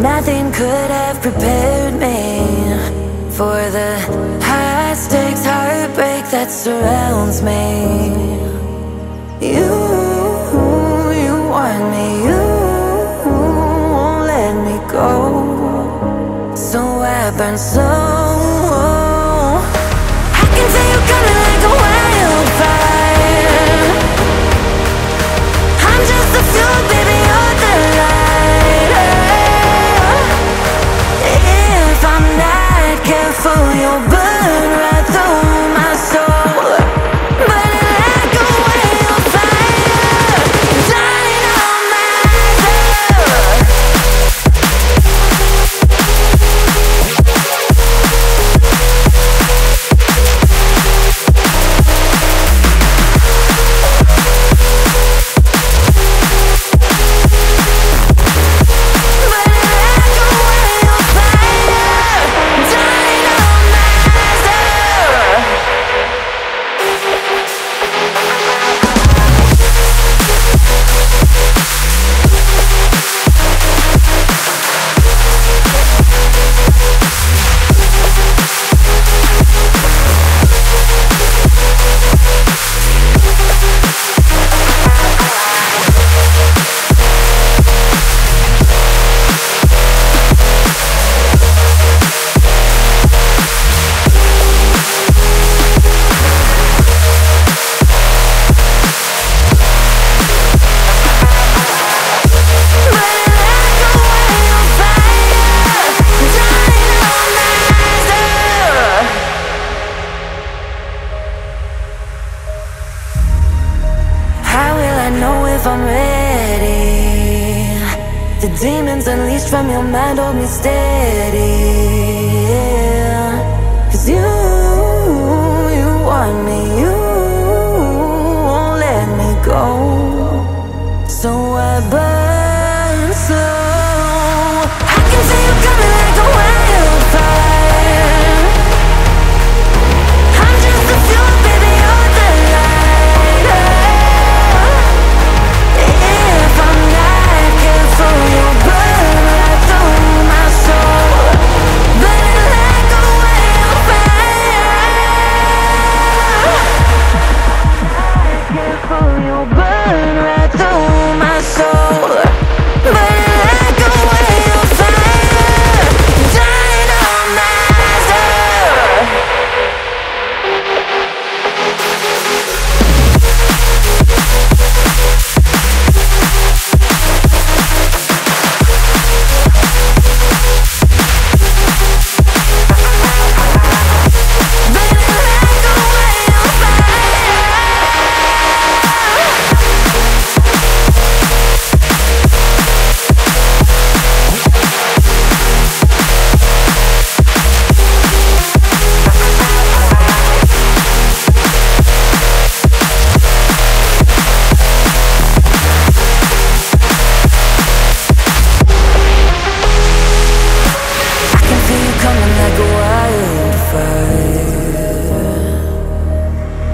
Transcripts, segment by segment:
Nothing could have prepared me for the high stakes heartbreak that surrounds me. You, you want me, you won't let me go. So I burn so. I know if I'm ready? The demons unleashed from your mind hold me steady. yeah. Cause you, you want me, you won't let me go. So I burn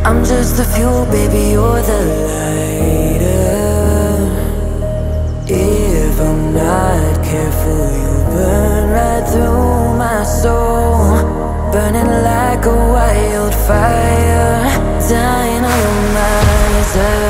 I'm just the fuel, baby, you're the lighter. If I'm not careful, you'll burn right through my soul. Burning like a wildfire, dying on myself.